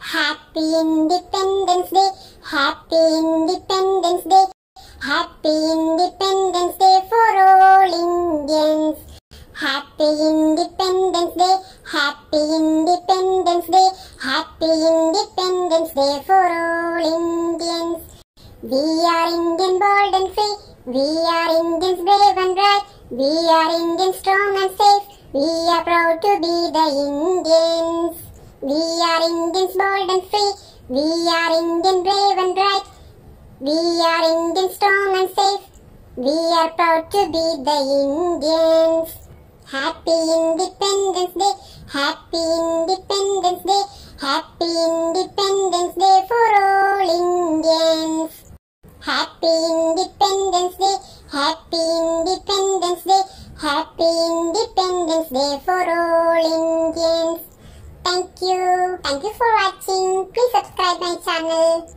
Happy Independence Day, Happy Independence Day, Happy Independence Day for all Indians. Happy Independence Day, Happy Independence Day, Happy Independence Day for all Indians. We are Indian bold and free, we are Indians brave and right, we are Indians strong and safe, we are proud to be the Indians. We are Indians bold and free, we are Indian brave and right, we are Indians strong and safe, we are proud to be the Indians. Happy Independence Day, Happy Independence Day, Happy Independence Day for all Indians. Happy Independence Day, Happy Independence Day, Happy Day for all Indians. Thank you. Thank you for watching. Please subscribe my channel.